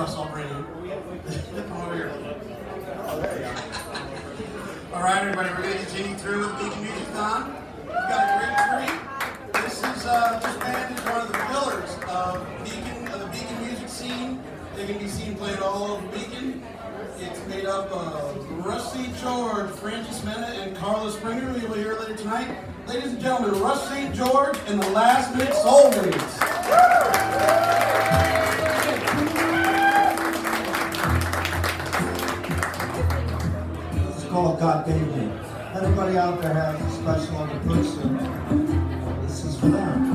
us already. All right, everybody, we're going to continue through with Beacon Musicthon. We've got a great treat. This is, uh, this band is one of the pillars of Beacon, of the Beacon music scene. They can be seen played all over Beacon. It's made up of Rusty George, Francis Mena, and Carla Springer, who you'll hear later tonight. Ladies and gentlemen, Russ George and the Last Minute Soulmates. God gave me. Everybody out there has a special other person. This is for them.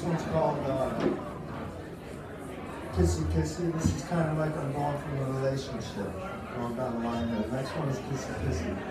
This one's called uh, Kissy Kissy. This is kind of like a long-term from a relationship, going down the line here. The next one is Kissy Kissy.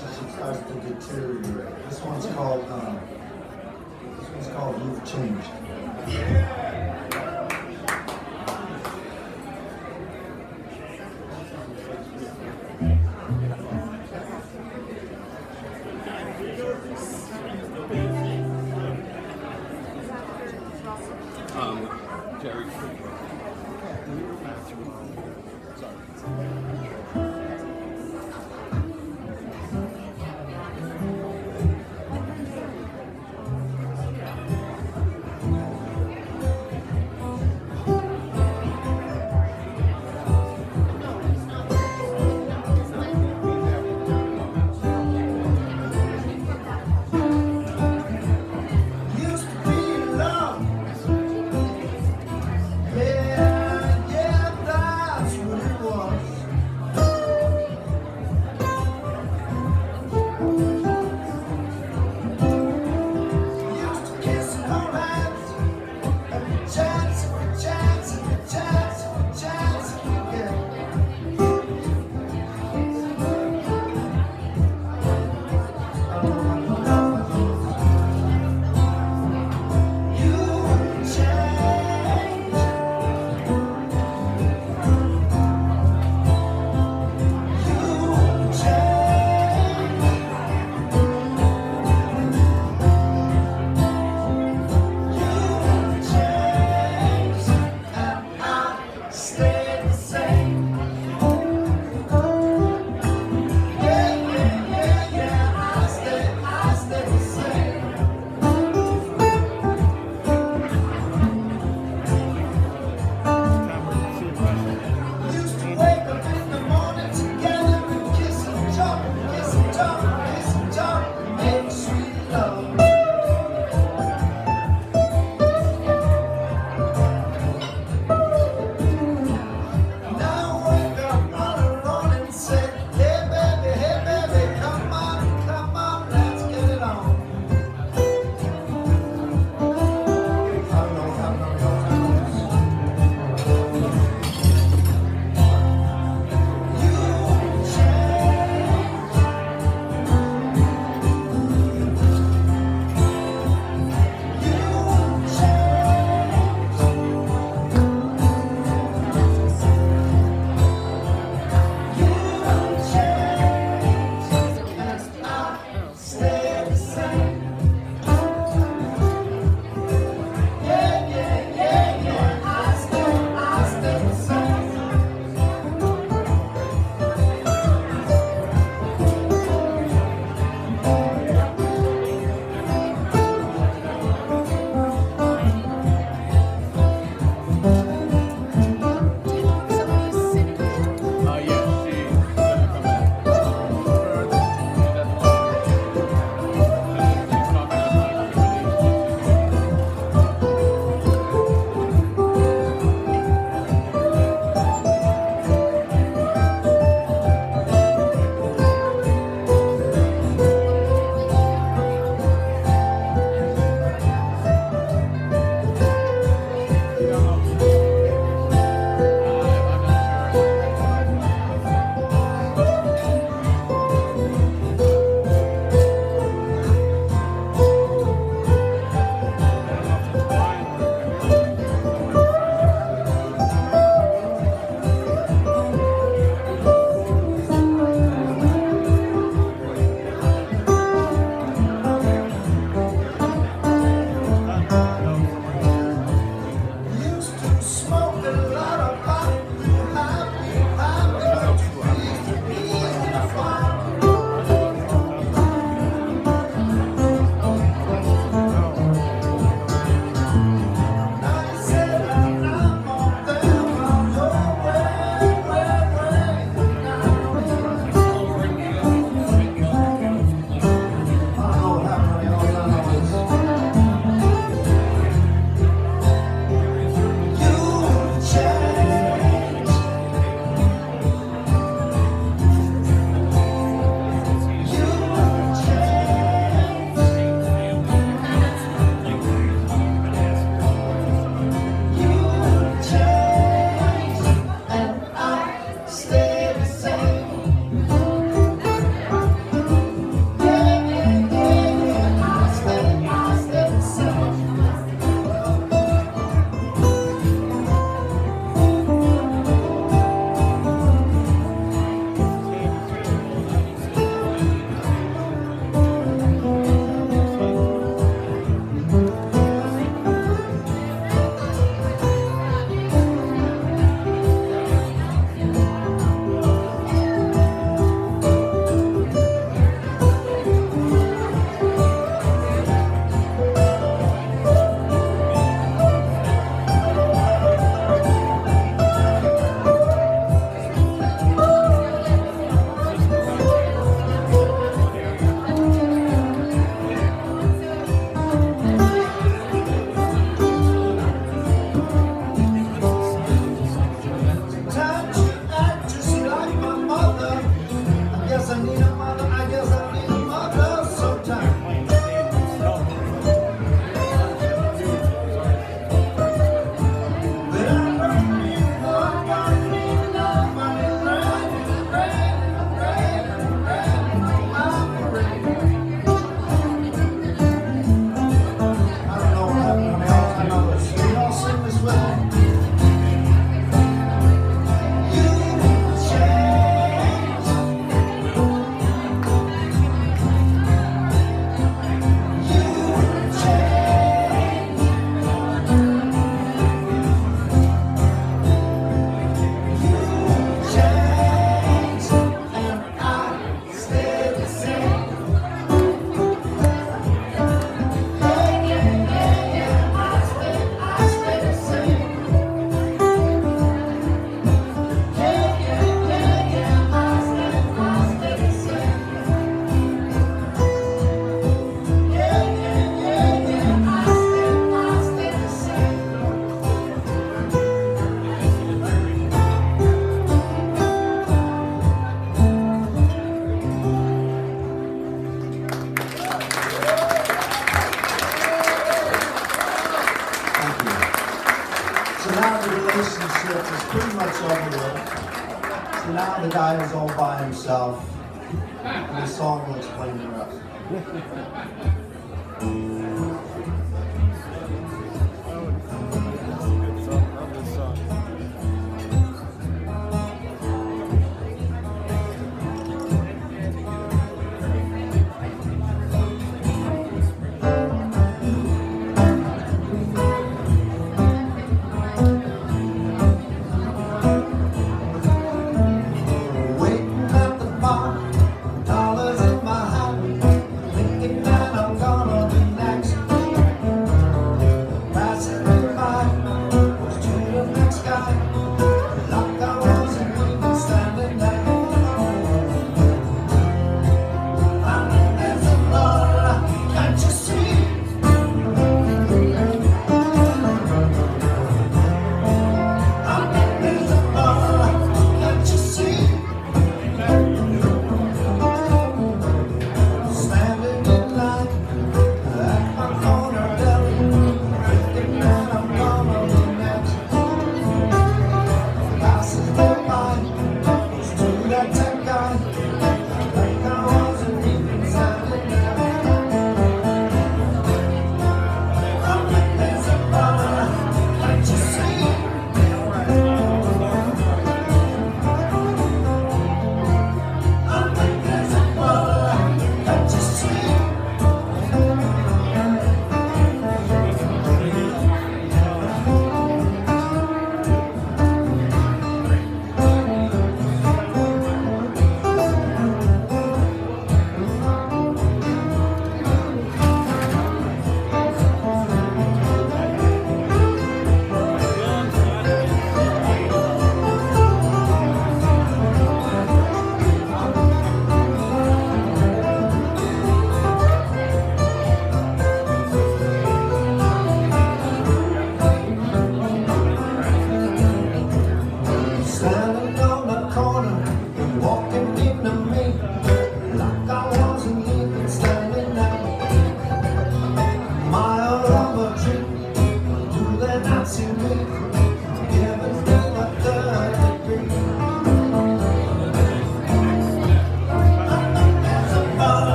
to deteriorate. This one's called, um, this one's called You've Changed.